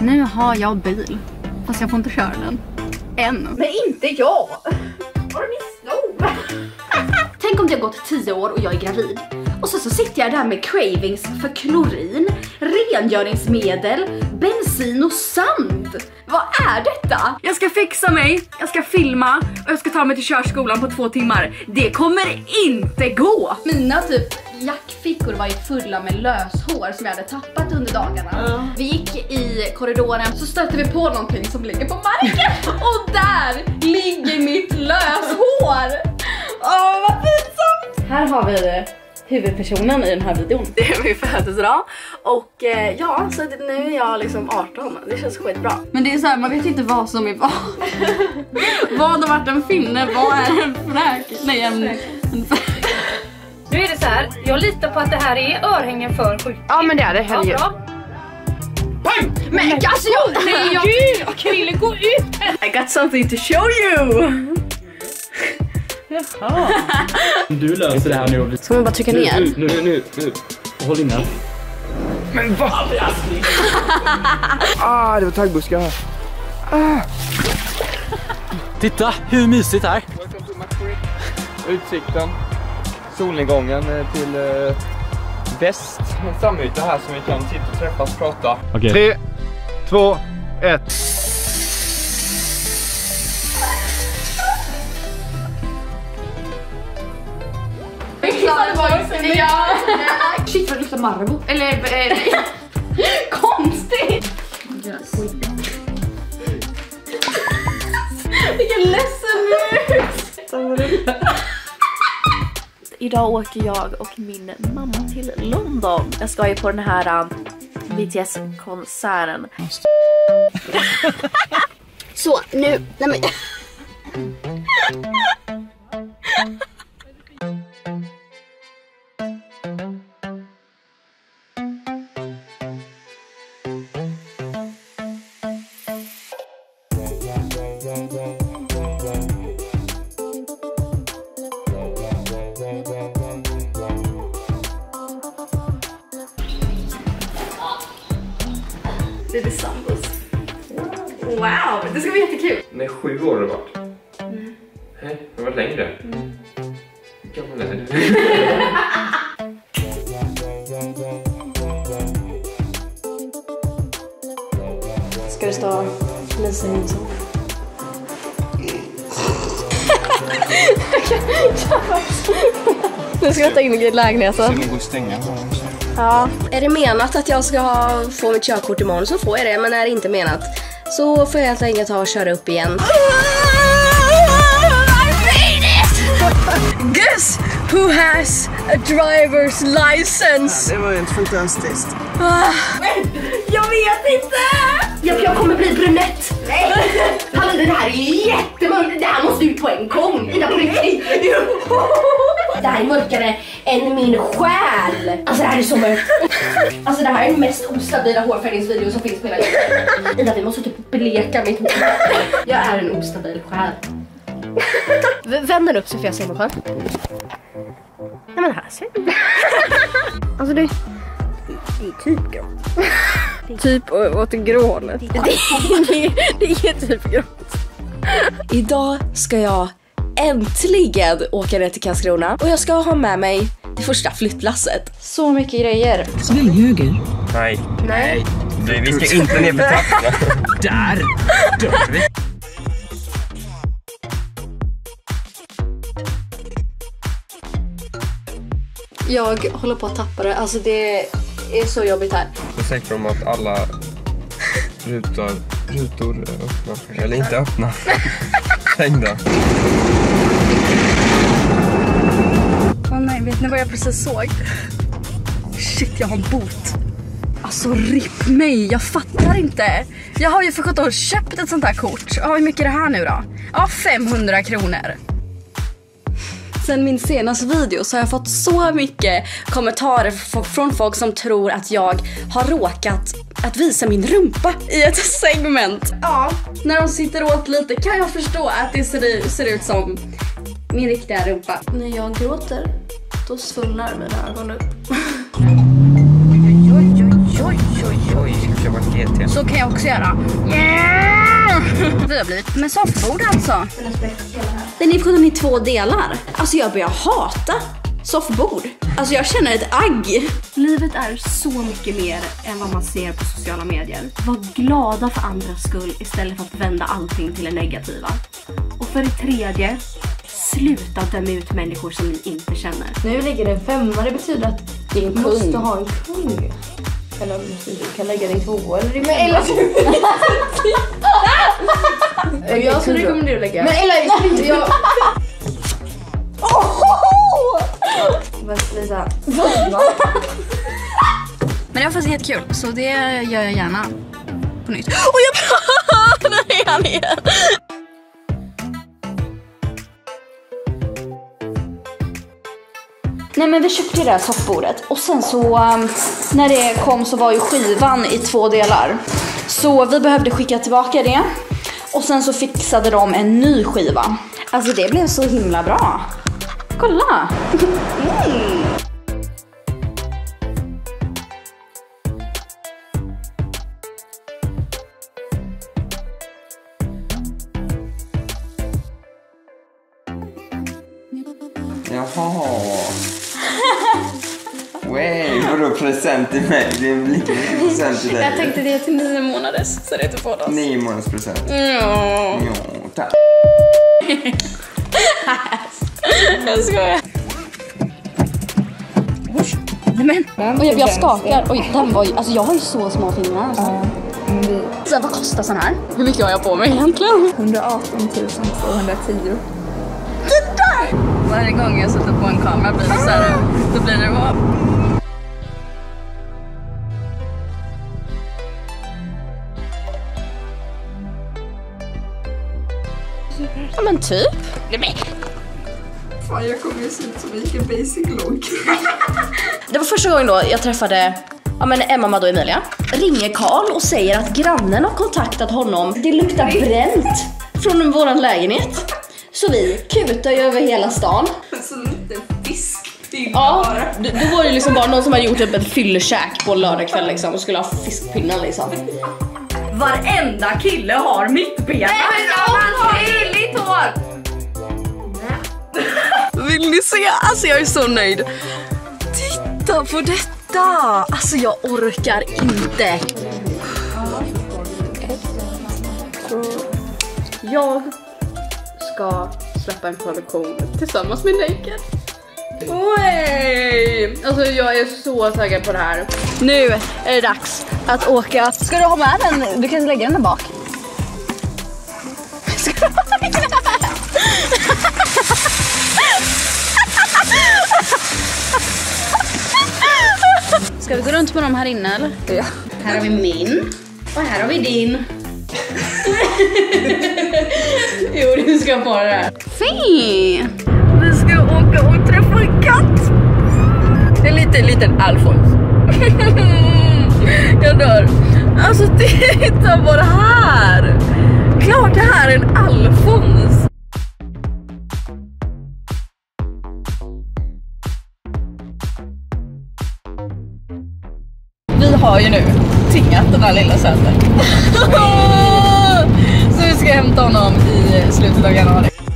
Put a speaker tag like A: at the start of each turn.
A: Nu har jag bil. Fast jag får inte köra den. Än.
B: Men inte jag! Vad ni snobb? Tänk om det har gått 10 år och jag är gravid. Och så, så sitter jag där med cravings för klorin, rengöringsmedel, bensin och sand. Vad är detta?
A: Jag ska fixa mig, jag ska filma och jag ska ta mig till körskolan på två timmar. Det kommer inte gå!
B: Mina typ jackfickor var ju fulla med löshår som jag hade tappat under dagarna. Vi gick i korridoren så stötte vi på någonting som ligger på marken och där ligger mitt löshår! Åh vad pinsamt!
A: Här har vi huvudpersonen i den här videon. Det är min födelsedag och eh, ja, så nu är jag liksom 18. Det känns skitbra. Men det är så här, man vet inte vad som är vad. vad har varit en finne? Vad är en fräk? Nej, en... en
C: Nu är det så här, jag litar på att det här är örhängen för sjuk.
D: Ja men det är det,
C: Ja,
D: herregud.
C: bra.
A: Men alltså jag... Nej, jag...
C: Gud, Krille gå ut!
A: I got something to show you!
E: Du löser det här nu.
D: Ska man bara trycka
E: Nu,
D: ner?
E: nu, nu, nu, nu. Håll inne. Men vad?
F: Ah, det var taggbuskar här.
E: Titta hur mysigt här.
F: Utsikten, solnedgången eh, till eh, väst, en samyta här som vi kan sitta och träffas och prata.
E: Okej.
F: Tre, två, ett.
B: Shit vad det luktar Marabou. Eller eh, konstigt! Vilken ledsen mus!
D: Idag åker jag och min mamma till London. Jag ska ju på den här um, BTS-konserten.
B: Så nu, nej men.
A: Det är sambos. Wow, det ska bli jättekul.
F: Nej, sju år har det varit. Nej, det har varit längre. Hur gammal är du?
D: Ska det stå Lisa Nilsson? Nu ska jag ta in i lägenheten.
F: Det går att stänga.
D: Ja.
G: Är det menat att jag ska ha, få mitt körkort imorgon så får jag det, men är det inte menat så får jag helt enkelt ta och köra upp igen.
A: Guess who has a driver's license?
H: Det var ju inte fantastiskt.
B: Jag vet inte! Jag, jag kommer bli brunett. Nej! Hallå det här är ju jättemörkt. Det här måste ut på en gång. Ida på riktigt. Det här är mörkare än min själ. Alltså det här är så mörkt. Alltså det här är den mest ostabila hårfärgningsvideo som finns på hela jorden. Ida vi måste typ bleka mitt hår. Jag är en ostabil själ.
G: V- Vänd den upp så får jag se mig själv. Nej men här ser du. Alltså det, det är typ grått.
D: Typ åt det grå hållet.
G: Det, det, det är typ grått. Idag ska jag äntligen åka ner till Karlskrona och jag ska ha med mig det första flyttlasset.
D: Så mycket grejer.
F: Nej. Nej. Nej, vi ska inte ner för trapporna.
E: Där dör vi.
D: Jag håller på att tappa det. Alltså det är så jobbigt här.
F: Jag är säker om att alla rutor, rutor är öppna. Eller inte öppna. Stängda.
A: Ni vad jag precis såg? Shit, jag har en bot. Alltså ripp mig, jag fattar inte. Jag har ju för sjutton köpt ett sånt här kort. Ja, hur mycket är det här nu då? Ja, 500 kronor.
G: Sen min senaste video så har jag fått så mycket kommentarer från folk som tror att jag har råkat att visa min rumpa i ett segment. Ja, när de sitter åt lite kan jag förstå att det ser, ser ut som min riktiga rumpa.
D: När jag gråter, då svullnar mina ögon upp.
F: GT.
A: Så kan jag också göra. Vi har blivit med soffbord alltså. Den är kodad i två delar. Alltså jag börjar hata soffbord. Alltså jag känner ett agg. Livet är så mycket mer än vad man ser på sociala medier. Var glada för andras skull istället för att vända allting till det negativa. Och för det tredje, sluta döma ut människor som ni inte känner.
B: Nu ligger det en femma, det betyder att
A: Din
B: du måste ha en kung. Eller du kan lägga din tvåa eller din femma. Eller Jag skulle rekommendera att lägga... Men eller jag... Lisa.
A: Men det var faktiskt jättekul, så det gör jag gärna på nytt. Och jag Där är han igen! Nej men vi köpte ju det här soffbordet och sen så um, när det kom så var ju skivan i två delar. Så vi behövde skicka tillbaka det och sen så fixade de en ny skiva. Alltså det blev så himla bra. Kolla! Mm.
F: Jaha. Wey, vadå present till mig? Det lika mycket present till dig?
A: Jag tänkte det till nio månaders så det är till båda oss.
F: Nio månaders present.
A: Ja.
F: Ja, tack.
A: Jag skojar. Nej men, oj, jag skakar. Oj, den var ju, alltså jag har ju så små fingrar. Alltså. Så vad kostar sån här? Hur mycket har jag på mig egentligen?
B: 118 210.
A: Varje gång jag sätter på en kamera blir det så här, då blir det bara... Ja men typ. Nej, men.
B: Fan jag kommer ju se ut som vilken basic logg.
A: Det var första gången då jag träffade ja, men Emma, Madde och Emilia. Ringer Karl och säger att grannen har kontaktat honom. Det luktar bränt från våran lägenhet. Så vi kutar ju över hela stan.
B: Så lite fiskpinne
A: Ja, då då var det liksom bara någon som hade gjort typ ett fyllekäk på lördagkväll liksom och skulle ha fiskpinnar liksom. Varenda kille har mittben! Nej men krulligt hår! Vill ni se? Alltså jag är så nöjd. Titta på detta! Alltså jag orkar inte. Jag ska släppa en kollektion tillsammans med Naked. Oj! Alltså jag är så taggad på det här. Nu är det dags att åka. Ska du ha med den? Du kan lägga den där bak. Ska du ha med den? Ska vi gå runt med dem här inne eller? Ja. Här har vi min. Och här har vi din. jo, du ska få det. Fint! Vi ska åka och träffa en katt. En liten, liten Alfons. Jag dör. Alltså titta på det här. Klart det här är en Alfons. Vi har ju nu tingat den här lilla söten. Vi ska hämta honom i slutet av januari.